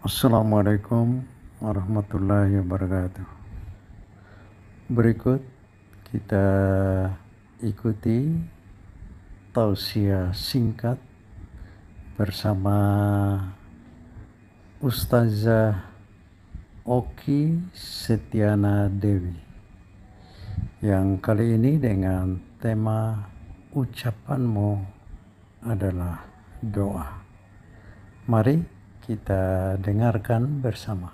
Assalamualaikum warahmatullahi wabarakatuh. Berikut kita ikuti tausiah singkat bersama Ustazah Oki Setiana Dewi yang kali ini dengan tema ucapanmu adalah doa. Mari kita dengarkan bersama.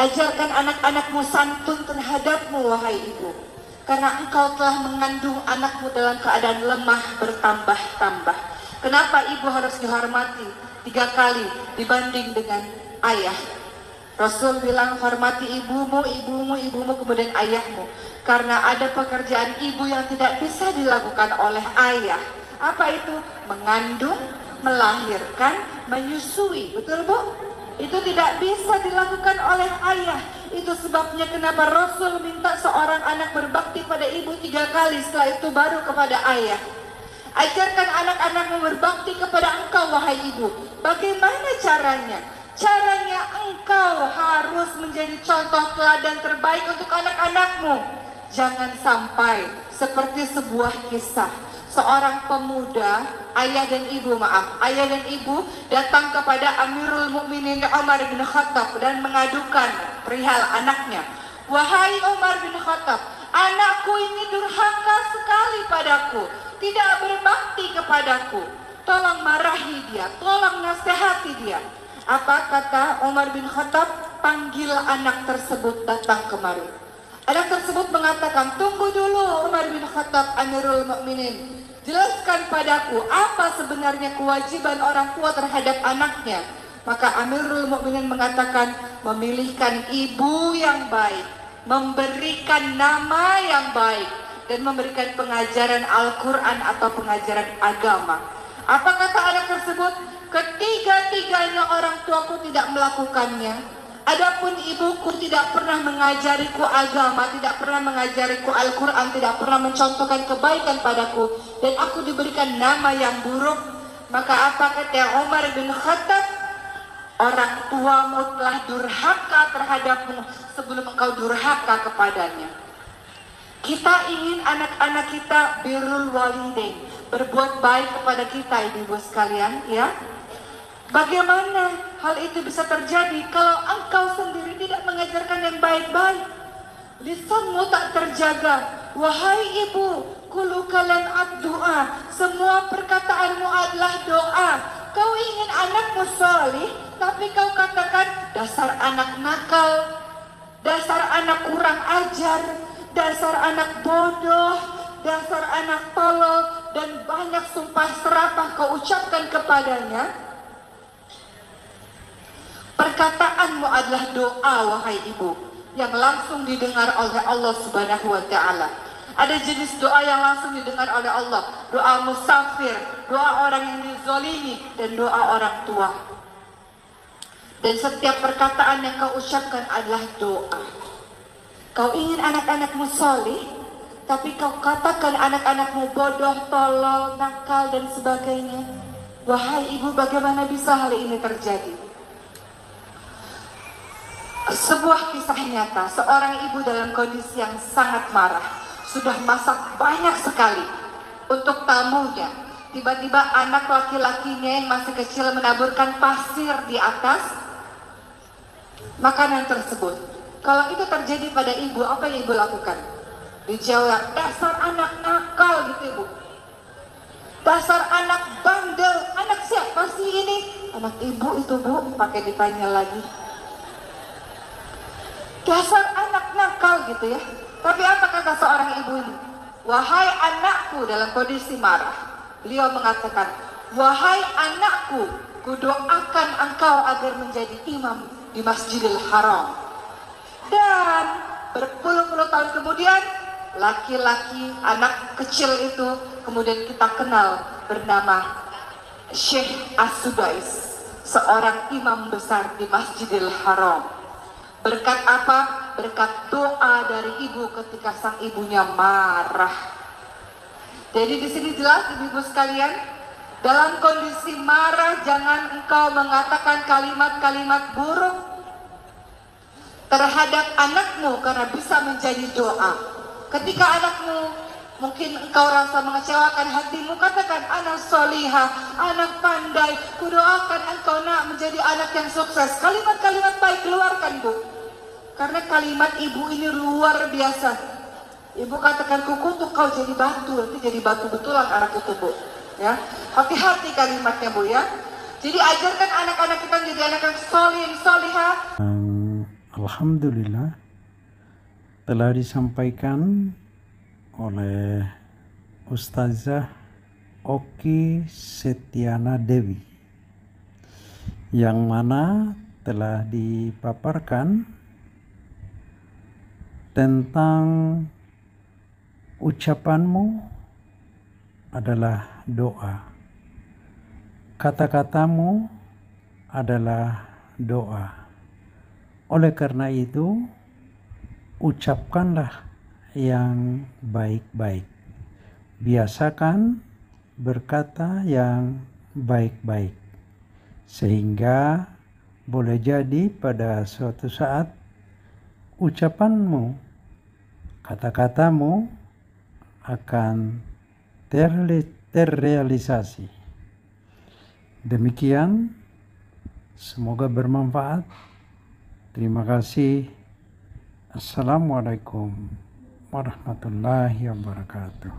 Ajarkan anak-anakmu santun terhadapmu, wahai ibu. Karena engkau telah mengandung anakmu dalam keadaan lemah bertambah-tambah. Kenapa ibu harus dihormati tiga kali dibanding dengan ayah? Rasul bilang hormati ibumu, ibumu, ibumu, kemudian ayahmu. Karena ada pekerjaan ibu yang tidak bisa dilakukan oleh ayah. Apa itu? Mengandung, melahirkan, menyusui. Betul Bu? Itu tidak bisa dilakukan oleh ayah. Itu sebabnya kenapa Rasul minta seorang anak berbakti pada ibu tiga kali setelah itu baru kepada ayah. Ajarkan anak-anakmu berbakti kepada engkau wahai ibu. Bagaimana caranya? Caranya engkau harus menjadi contoh teladan terbaik untuk anak-anakmu. Jangan sampai seperti sebuah kisah seorang pemuda, ayah dan ibu maaf, ayah dan ibu datang kepada Amirul Mukminin Umar bin Khattab dan mengadukan perihal anaknya. Wahai Umar bin Khattab, anakku ini durhaka sekali padaku, tidak berbakti kepadaku. Tolong marahi dia, tolong nasihati dia. Apa kata Umar bin Khattab? Panggil anak tersebut datang kemari. Anak tersebut mengatakan, tunggu dulu Umar bin Khattab Amirul Mukminin. Jelaskan padaku apa sebenarnya kewajiban orang tua terhadap anaknya. Maka Amirul Mukminin mengatakan memilihkan ibu yang baik, memberikan nama yang baik dan memberikan pengajaran Al-Qur'an atau pengajaran agama. Apa kata anak tersebut? Ketiga-tiganya orang tuaku tidak melakukannya. Adapun ibuku tidak pernah mengajariku agama, tidak pernah mengajariku Al-Quran, tidak pernah mencontohkan kebaikan padaku, dan aku diberikan nama yang buruk, maka apa kata Umar bin Khattab? Orang tuamu telah durhaka terhadapmu sebelum engkau durhaka kepadanya. Kita ingin anak-anak kita birrul walidain, berbuat baik kepada kita ibu-ibu sekalian, ya. Bagaimana hal itu bisa terjadi kalau engkau sendiri tidak mengajarkan yang baik-baik? Lisanmu tak terjaga. Wahai ibu, kulu kalam doa. Semua perkataanmu adalah doa. Kau ingin anakmu solih, tapi kau katakan dasar anak nakal, dasar anak kurang ajar, dasar anak bodoh, dasar anak tolol, dan banyak sumpah serapah kau ucapkan kepadanya Perkataanmu adalah doa wahai ibu yang langsung didengar oleh Allah Subhanahu wa taala. Ada jenis doa yang langsung didengar oleh Allah, doa musafir, doa orang yang dizolimi dan doa orang tua. Dan setiap perkataan yang kau ucapkan adalah doa. Kau ingin anak-anakmu solih, tapi kau katakan anak-anakmu bodoh, tolol, nakal, dan sebagainya. Wahai ibu, bagaimana bisa hal ini terjadi? Sebuah kisah nyata, seorang ibu dalam kondisi yang sangat marah, sudah masak banyak sekali untuk tamunya. Tiba-tiba anak laki-lakinya yang masih kecil menaburkan pasir di atas makanan tersebut. Kalau itu terjadi pada ibu, apa yang ibu lakukan? Dijawab, dasar anak nakal gitu ibu. Dasar anak bandel, anak siapa sih ini? Anak ibu itu bu, pakai ditanya lagi dasar anak nakal gitu ya. Tapi apa kata seorang ibu ini? Wahai anakku dalam kondisi marah. Beliau mengatakan, wahai anakku, kudoakan engkau agar menjadi imam di Masjidil Haram. Dan berpuluh-puluh tahun kemudian, laki-laki anak kecil itu kemudian kita kenal bernama Syekh As-Sudais, seorang imam besar di Masjidil Haram. Berkat apa? Berkat doa dari ibu ketika sang ibunya marah. Jadi di sini jelas ibu-ibu sekalian, Dalam kondisi marah, jangan engkau mengatakan kalimat-kalimat buruk terhadap anakmu karena bisa menjadi doa. Ketika anakmu mungkin engkau rasa mengecewakan hatimu, katakan anak solihah, anak pandai, kudoakan engkau nak menjadi anak yang sukses. Kalimat-kalimat baik keluarkan bu. Karena kalimat ibu ini luar biasa. Ibu katakan kuku untuk kau jadi batu, nanti jadi batu betulan anak itu bu. Ya, hati-hati kalimatnya bu ya. Jadi ajarkan anak-anak kita menjadi anak yang solih, solihah. Alhamdulillah telah disampaikan oleh Ustazah Oki Setiana Dewi yang mana telah dipaparkan tentang ucapanmu adalah doa. Kata-katamu adalah doa. Oleh karena itu, ucapkanlah yang baik-baik. Biasakan berkata yang baik-baik, sehingga boleh jadi pada suatu saat ucapanmu, kata-katamu akan terrealisasi. Demikian, semoga bermanfaat. Terima kasih. Assalamualaikum warahmatullahi wabarakatuh.